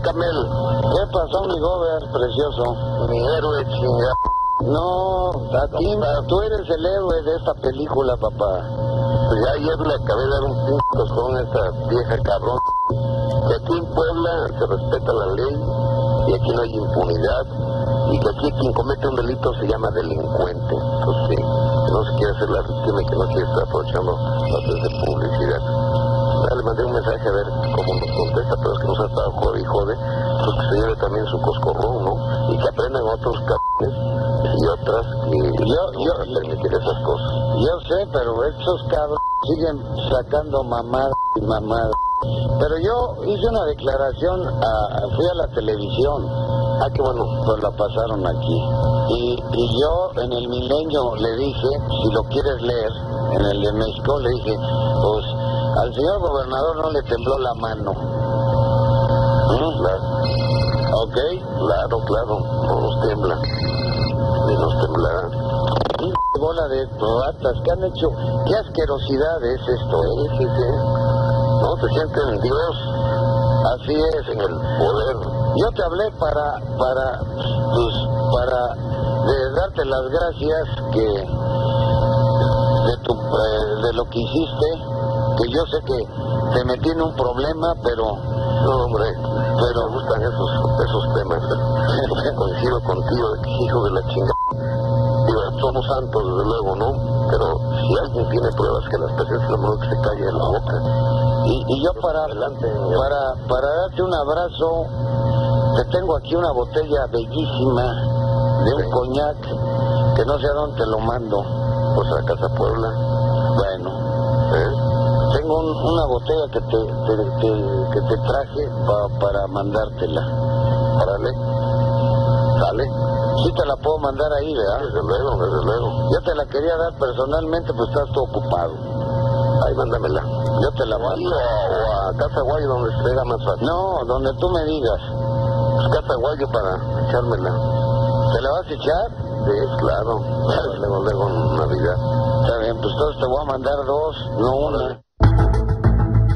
Camel. ¿Qué pasó, mi gober, precioso? Mi héroe chingado. No, a ti, tú eres el héroe de esta película, papá. Pues ya ayer le acabé de dar un pinto con esta vieja cabrón. Que aquí en Puebla se respeta la ley y aquí no hay impunidad y que aquí quien comete un delito se llama delincuente. Entonces, sí, no se quiere hacer la víctima y que no quiere estar aprovechando de publicidad. Ya le mandé un mensaje a ver cómo nos contesta, pero es que nos ha estado jode y jode, pues que se lleve también su coscorrón, ¿no? Y que aprendan otros cabrones y otras que Yo, yo, no permitir esas cosas. yo sé, pero estos cabros siguen sacando mamadas y mamadas. Pero yo hice una declaración, a- fui a la televisión, Ah, qué bueno. pues la pasaron aquí. Y, y yo en el milenio le dije, si lo quieres leer, en el de México, le dije, pues al señor gobernador no le tembló la mano. ¿Mm? Claro, ¿Ok? claro, claro, no nos tiembla. Ni nos temblará. Bola de ratas que han hecho. ¿Qué asquerosidad es esto, eh? Sí, sí. No se sienten Dios Así es. en el poder. Yo te hablé para, para, pues, para de darte las gracias que de tu, eh, de lo que hiciste, que yo sé que te metí en un problema, pero, No, hombre, pero me gustan esos, esos temas. Coincido contigo, hijo de la chingada. Digo, somos santos, desde luego, ¿no? Pero si alguien tiene pruebas que las presentes, lo mejor que se calle en la boca. y, y yo para, Adelante. para, para darte un abrazo, te tengo aquí una botella bellísima de un Sí. coñac, que no sé a dónde te lo mando. Pues a Casa Puebla. Tengo un- una botella que te, te- te- que te traje pa- para mandártela. Órale. ¿Sale? Sí te la puedo mandar ahí, ¿verdad? Desde luego, desde luego. Yo te la quería dar personalmente, pues estás todo ocupado. Ahí mándamela. Yo te la mando. o, a Casa Guayo, donde se pega más fácil. No, donde tú me digas. Pues Casa Guayo para echármela. ¿Te la vas a echar? Sí, claro. Luego, luego, Navidad. Está bien, pues entonces te voy a mandar dos, no una.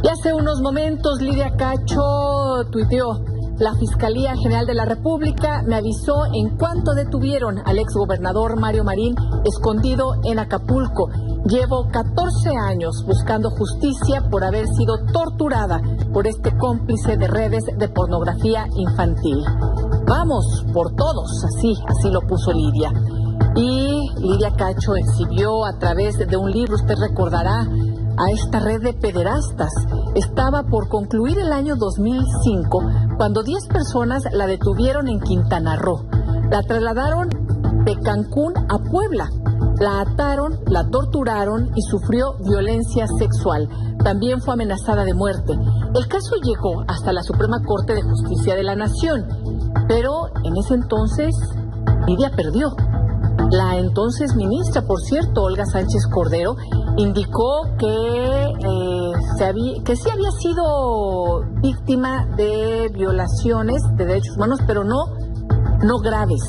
Y hace unos momentos Lidia Cacho tuiteó, la Fiscalía General de la República me avisó en cuanto detuvieron al exgobernador Mario Marín escondido en Acapulco. Llevo 14 años buscando justicia por haber sido torturada por este cómplice de redes de pornografía infantil. Vamos por todos, así, así lo puso Lidia. Y Lidia Cacho exhibió a través de un libro, usted recordará, a esta red de pederastas. Estaba por concluir el año 2005 cuando 10 personas la detuvieron en Quintana Roo. La trasladaron de Cancún a Puebla. La ataron, la torturaron y sufrió violencia sexual. También fue amenazada de muerte. El caso llegó hasta la Suprema Corte de Justicia de la Nación, pero en ese entonces Lidia perdió. La entonces ministra, por cierto, Olga Sánchez Cordero, indicó que, eh, se había- que sí había sido víctima de violaciones de derechos humanos, pero no, no graves.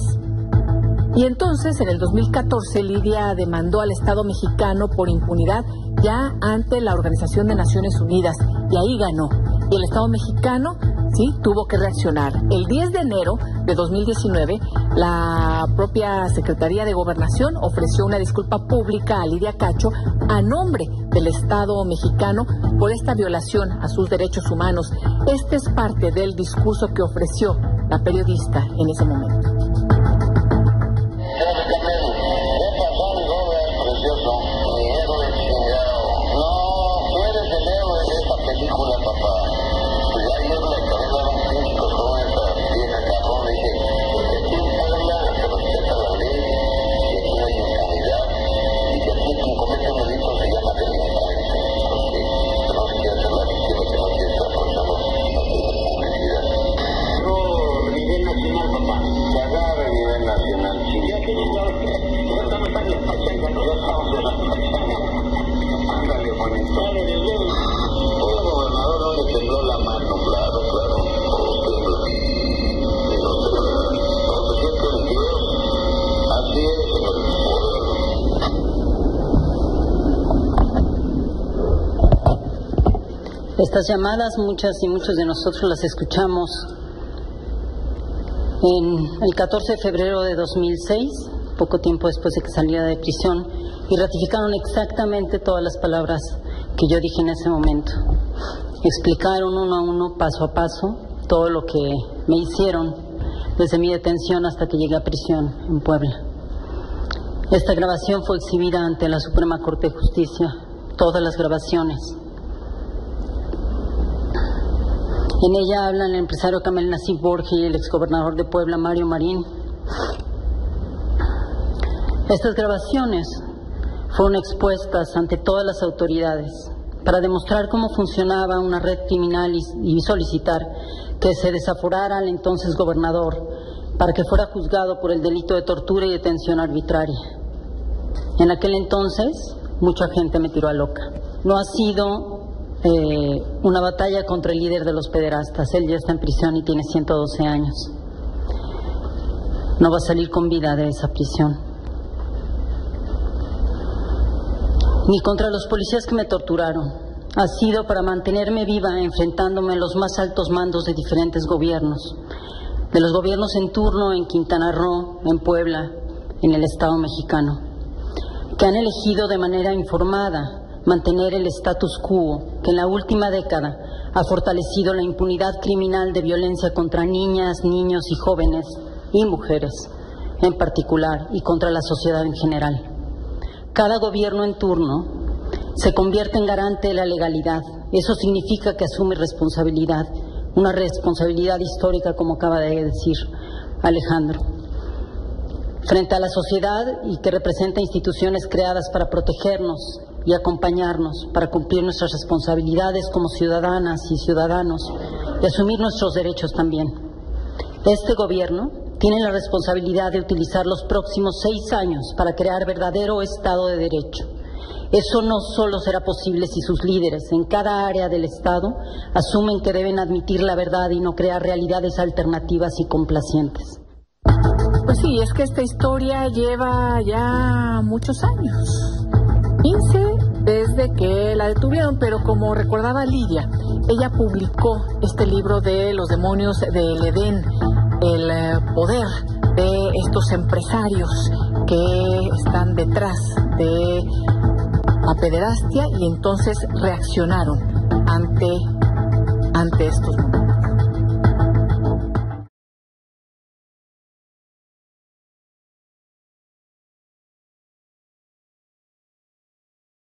Y entonces, en el 2014, Lidia demandó al Estado mexicano por impunidad ya ante la Organización de Naciones Unidas y ahí ganó. Y el Estado mexicano, sí, tuvo que reaccionar. El 10 de enero de 2019, la propia Secretaría de Gobernación ofreció una disculpa pública a Lidia Cacho a nombre del Estado mexicano por esta violación a sus derechos humanos. Este es parte del discurso que ofreció la periodista en ese momento. Estas llamadas, muchas y muchos de nosotros las escuchamos En el 14 de febrero de 2006, poco tiempo después de que saliera de prisión, y ratificaron exactamente todas las palabras que yo dije en ese momento. Explicaron uno a uno, paso a paso, todo lo que me hicieron desde mi detención hasta que llegué a prisión en Puebla. Esta grabación fue exhibida ante la Suprema Corte de Justicia, todas las grabaciones. En ella hablan el empresario Camel Nasib Borgi y el exgobernador de Puebla, Mario Marín. Estas grabaciones fueron expuestas ante todas las autoridades para demostrar cómo funcionaba una red criminal y, solicitar que se desaforara al entonces gobernador para que fuera juzgado por el delito de tortura y detención arbitraria. En aquel entonces mucha gente me tiró a loca. No ha sido eh, una batalla contra el líder de los pederastas. Él ya está en prisión y tiene 112 años. No va a salir con vida de esa prisión. ni contra los policías que me torturaron. Ha sido para mantenerme viva enfrentándome a los más altos mandos de diferentes gobiernos, de los gobiernos en turno en Quintana Roo, en Puebla, en el Estado mexicano, que han elegido de manera informada mantener el status quo que en la última década ha fortalecido la impunidad criminal de violencia contra niñas, niños y jóvenes y mujeres en particular y contra la sociedad en general. Cada gobierno en turno se convierte en garante de la legalidad. Eso significa que asume responsabilidad, una responsabilidad histórica, como acaba de decir Alejandro, frente a la sociedad y que representa instituciones creadas para protegernos y acompañarnos, para cumplir nuestras responsabilidades como ciudadanas y ciudadanos y asumir nuestros derechos también. Este gobierno tienen la responsabilidad de utilizar los próximos seis años para crear verdadero Estado de Derecho. Eso no solo será posible si sus líderes en cada área del Estado asumen que deben admitir la verdad y no crear realidades alternativas y complacientes. Pues sí, es que esta historia lleva ya muchos años. 15 desde que la detuvieron, pero como recordaba Lidia, ella publicó este libro de Los demonios del Edén el eh, poder de estos empresarios que están detrás de la pederastia y entonces reaccionaron ante, ante estos.